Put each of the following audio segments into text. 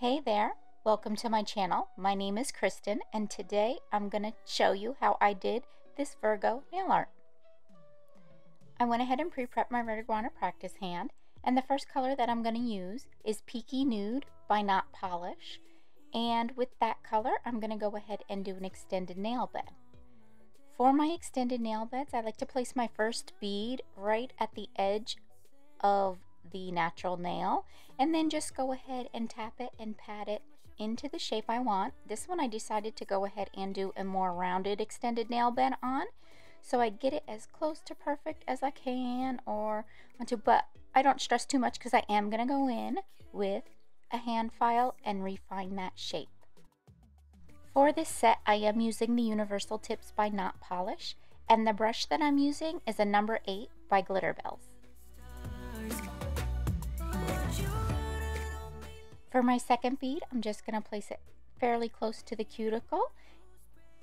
Hey there, welcome to my channel. My name is Kristen and today I'm going to show you how I did this Virgo nail art. I went ahead and pre-prepped my Red Iguana practice hand and the first color that I'm going to use is Peaky Nude by Not Polish and with that color I'm going to go ahead and do an extended nail bed. For my extended nail beds I like to place my first bead right at the edge of the natural nail and then just go ahead and tap it and pat it into the shape I want. This one I decided to go ahead and do a more rounded extended nail bed on so I get it as close to perfect as I can or want to but I don't stress too much because I am going to go in with a hand file and refine that shape. For this set I am using the Universal Tips by Not Polish and the brush that I'm using is a number 8 by Glitterbels. For my second bead, I'm just going to place it fairly close to the cuticle,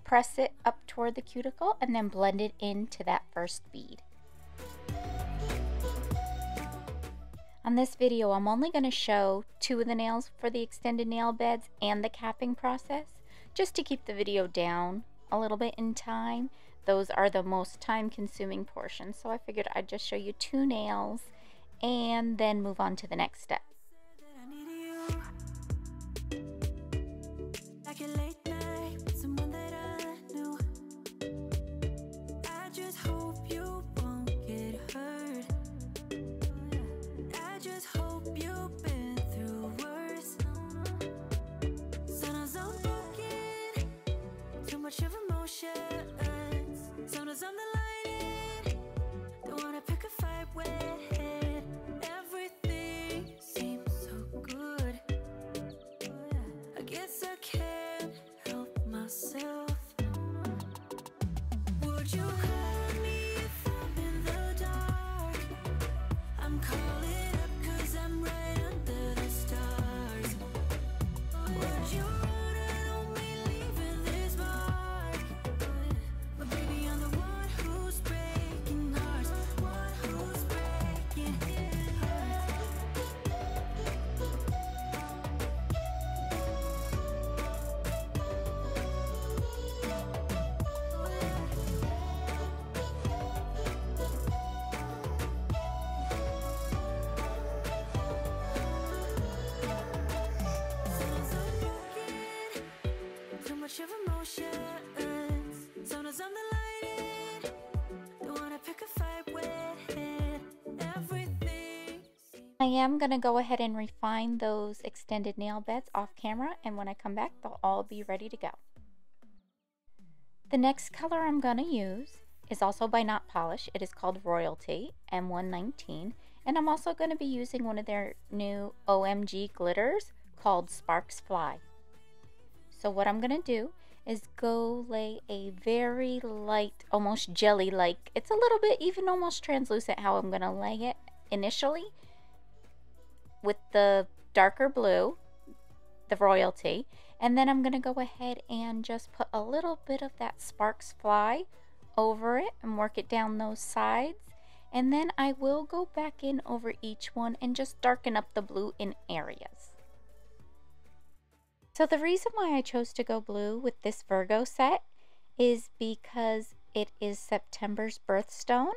press it up toward the cuticle, and then blend it into that first bead. On this video, I'm only going to show two of the nails for the extended nail beds and the capping process, just to keep the video down a little bit in time. Those are the most time consuming portions, so I figured I'd just show you two nails and then move on to the next step. much of emotion. I am going to go ahead and refine those extended nail beds off camera and when I come back they'll all be ready to go. The next color I'm going to use is also by Not Polish. It is called Royalty M119 and I'm also going to be using one of their new OMG glitters called Sparks Fly. So what I'm going to do is go lay a very light, almost jelly-like, it's a little bit even almost translucent how I'm going to lay it initially with the darker blue, the royalty, and then I'm going to go ahead and just put a little bit of that Sparks Fly over it and work it down those sides. And then I will go back in over each one and just darken up the blue in areas. So the reason why I chose to go blue with this Virgo set is because it is September's birthstone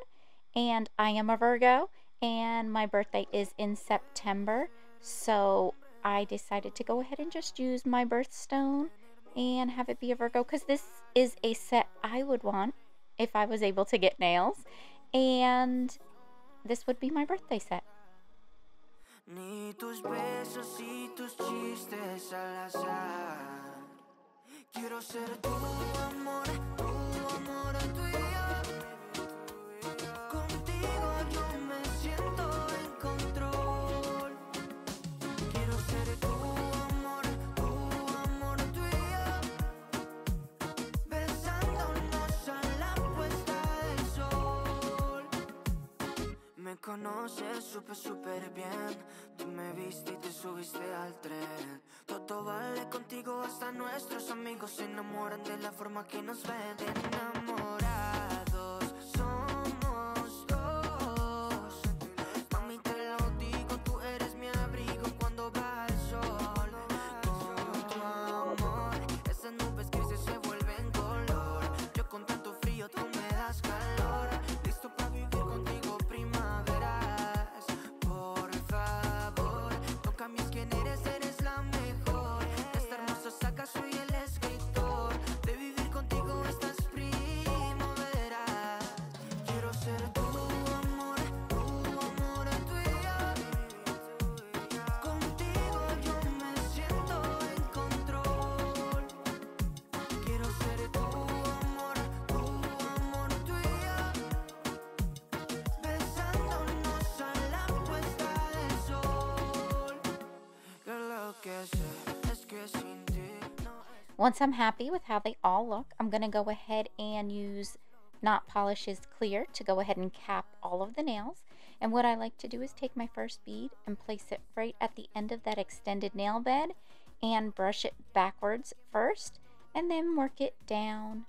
and I am a Virgo and my birthday is in September. So I decided to go ahead and just use my birthstone and have it be a Virgo because this is a set I would want if I was able to get nails. And this would be my birthday set. Ni tus besos y tus chistes al azar. Quiero ser tu amor, conoces súper, súper bien. Tú me viste y te subiste al tren. Todo vale contigo, hasta nuestros amigos Se enamoran de la forma que nos ven. Enamorados Once I'm happy with how they all look, I'm going to go ahead and use Not Polishes Clear to go ahead and cap all of the nails. And what I like to do is take my first bead and place it right at the end of that extended nail bed and brush it backwards first and then work it down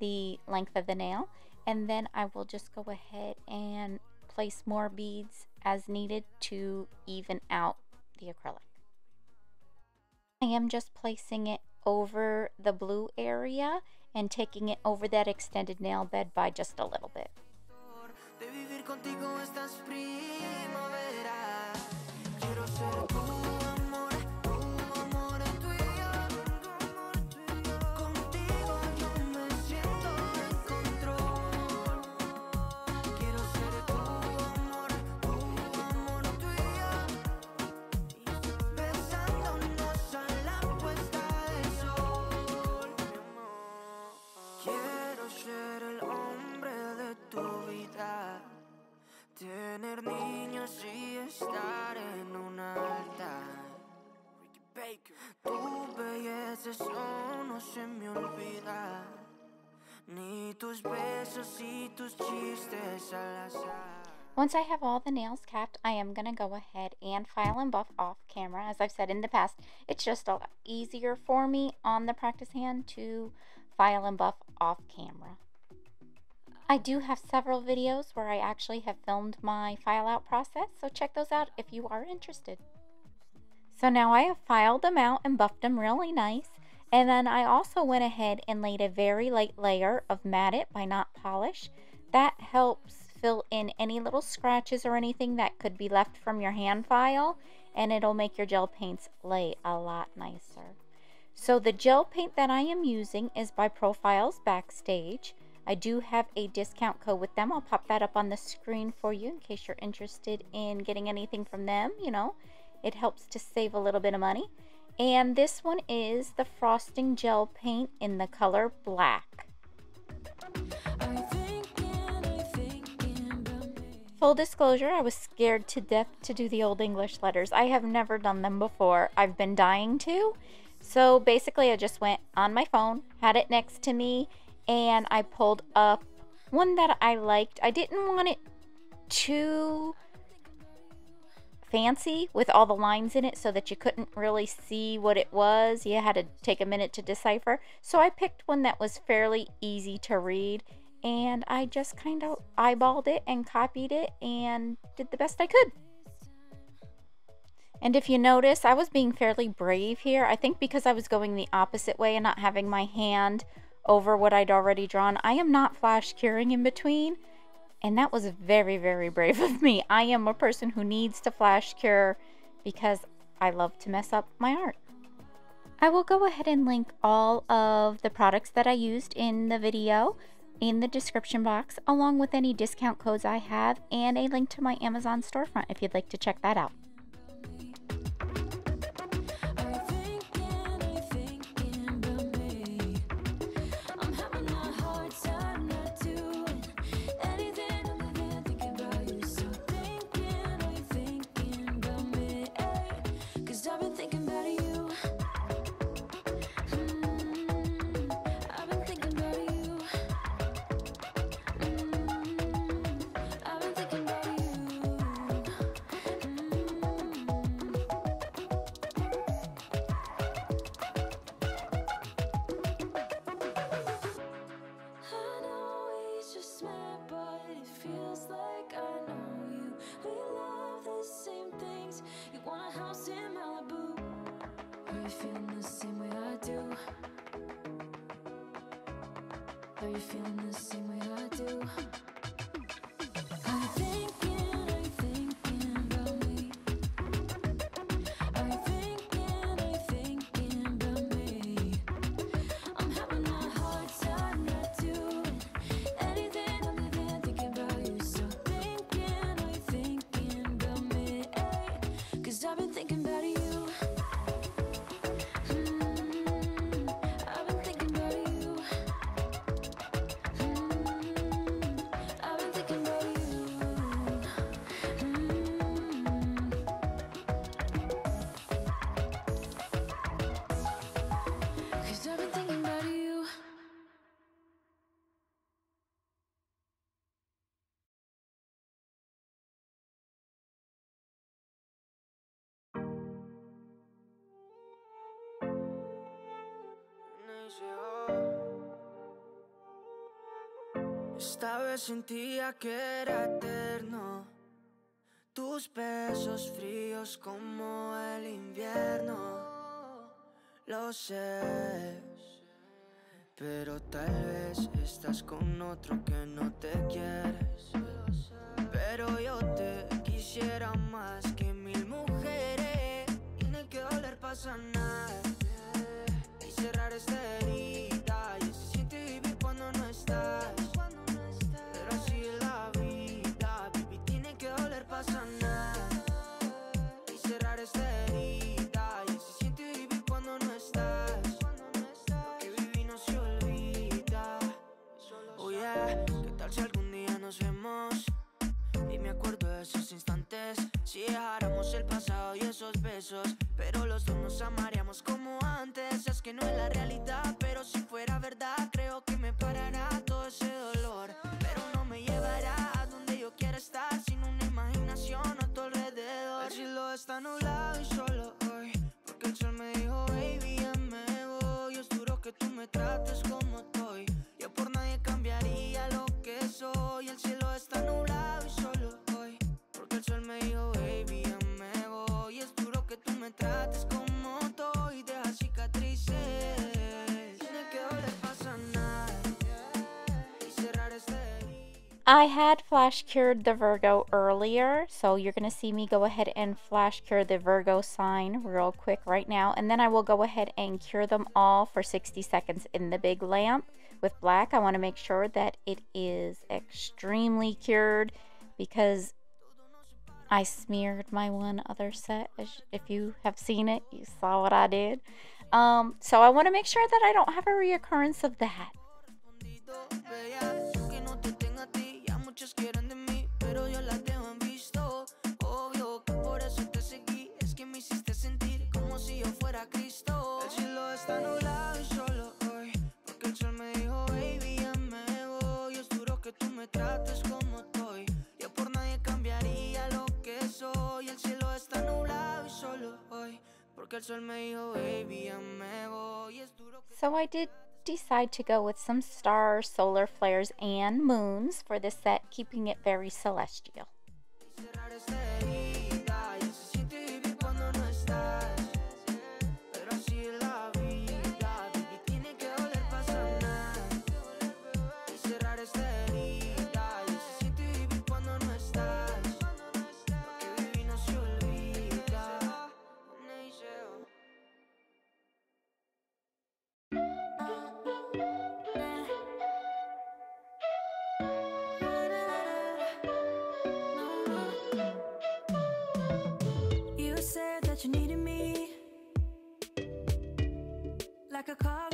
the length of the nail. And then I will just go ahead and place more beads as needed to even out the acrylic. I am just placing it over the blue area and taking it over that extended nail bed by just a little bit. Eso no se me olvida. Ni tus besos y tus chistes al azar. Once I have all the nails capped, I am going to go ahead and file and buff off camera. As I've said in the past, it's just a lot easier for me on the practice hand to file and buff off camera. I do have several videos where I actually have filmed my file out process, so check those out if you are interested. So now I have filed them out and buffed them really nice. And then I also went ahead and laid a very light layer of Matte It by Not Polish. That helps fill in any little scratches or anything that could be left from your hand file and it'll make your gel paints lay a lot nicer. So the gel paint that I am using is by Profiles Backstage. I do have a discount code with them. I'll pop that up on the screen for you in case you're interested in getting anything from them, you know. It helps to save a little bit of money. And this one is the Frosting Gel Paint in the color black. Full disclosure, I was scared to death to do the Old English letters. I have never done them before. I've been dying to. So basically, I just went on my phone, had it next to me, and I pulled up one that I liked. I didn't want it too fancy with all the lines in it so that you couldn't really see what it was. You had to take a minute to decipher. So I picked one that was fairly easy to read and I just kind of eyeballed it and copied it and did the best I could. And if you notice, I was being fairly brave here. I think because I was going the opposite way and not having my hand over what I'd already drawn. I am not flash curing in between. And that was very, very brave of me. I am a person who needs to flash cure because I love to mess up my art. I will go ahead and link all of the products that I used in the video in the description box, along with any discount codes I have, and a link to my Amazon storefront if you'd like to check that out. Are you feeling the same way I do? Vez sentía que era eterno. Tus besos fríos como el invierno. Lo sé. Pero tal vez estás con otro que no te quieres. Pero yo te quisiera más que mil mujeres. Tiene que doler pasa nada. Y cerrar esta Pero los dos nos amaríamos I had flash cured the Virgo earlier, so you're going to see me go ahead and flash cure the Virgo sign real quick right now. And then I will go ahead and cure them all for 60 seconds in the big lamp with black. I want to make sure that it is extremely cured because I smeared my one other set. If you have seen it, you saw what I did. Um, so I want to make sure that I don't have a reoccurrence of that. Está nublado y solo hoy, porque el sol me dijo, baby, ya me voy. Es duro que tú me trates como estoy. Yo por nadie cambiaría lo que soy. El cielo está nublado y solo hoy, porque el sol me dijo, baby, ya me voy. Es duro que So I did decide to go with some stars, solar flares, and moons for this set, keeping it very celestial. Like a cargo.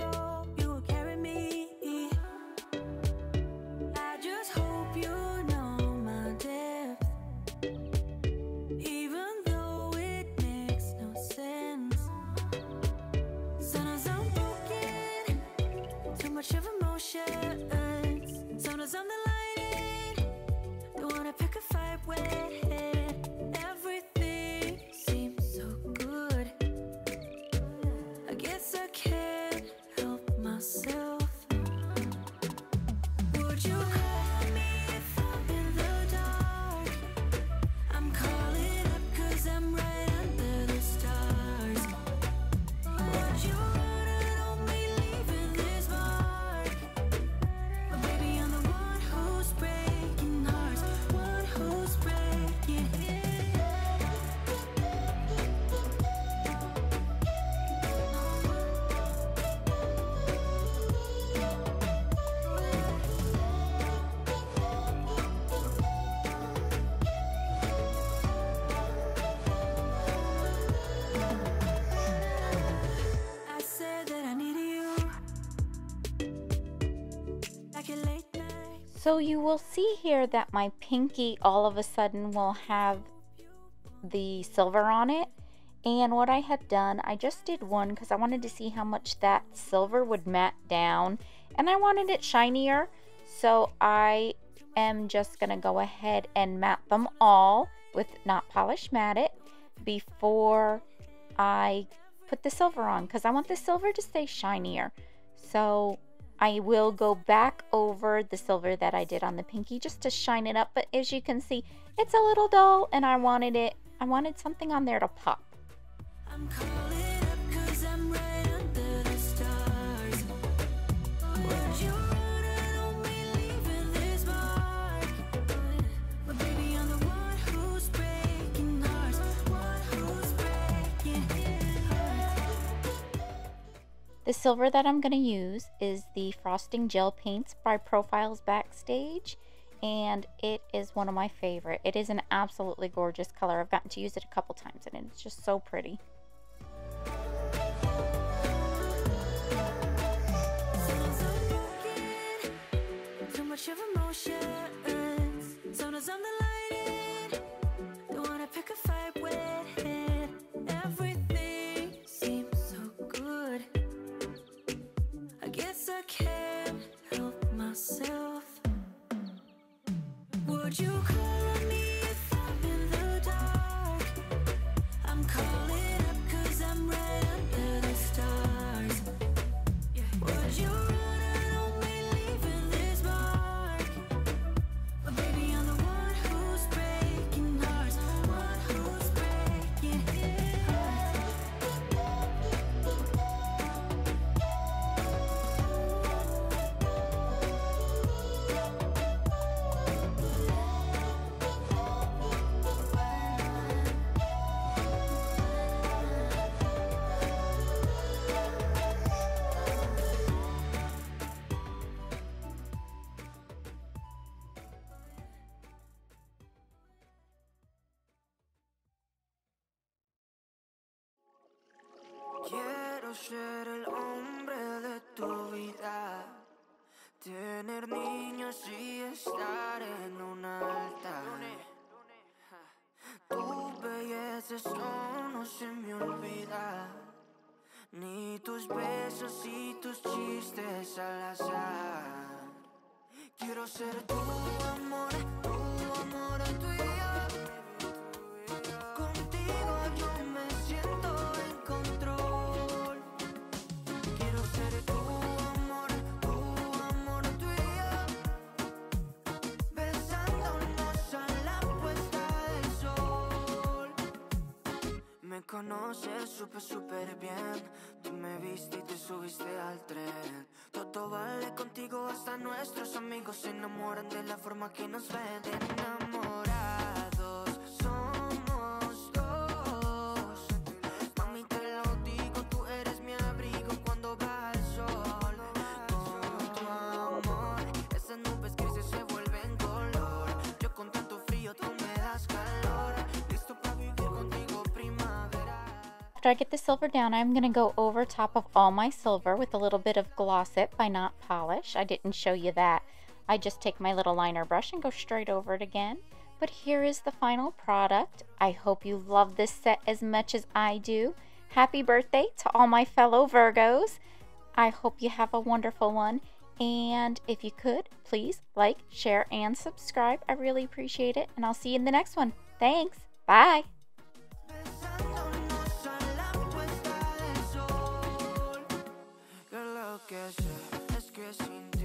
So you will see here that my pinky all of a sudden will have the silver on it. And what I had done, I just did one because I wanted to see how much that silver would matte down. And I wanted it shinier. So I am just going to go ahead and matte them all with not polish matte it before I put the silver on because I want the silver to stay shinier. So I will go back over the silver that I did on the pinky just to shine it up. But as you can see, it's a little dull and I wanted it, I wanted something on there to pop. The silver that I'm going to use is the Frosting Gel Paints by Profiles Backstage. And it is one of my favorite. It is an absolutely gorgeous color. I've gotten to use it a couple times and it's just so pretty. Quiero ser el hombre de tu vida, tener niños y estar en un altar. Tu belleza eso no se me olvida, ni tus besos y tus chistes al azar. Quiero ser tu amor, tu amor tuyo. Contigo conoces súper, súper bien. Tú me viste y te subiste al tren. Todo vale contigo, hasta nuestros amigos se enamoran de la forma que nos ven. After I get the silver down, I'm going to go over top of all my silver with a little bit of Gloss It by Not Polish. I didn't show you that. I just take my little liner brush and go straight over it again. But here is the final product. I hope you love this set as much as I do. Happy birthday to all my fellow Virgos. I hope you have a wonderful one. And if you could, please like, share, and subscribe. I really appreciate it. And I'll see you in the next one. Thanks. Bye. Que sé es que si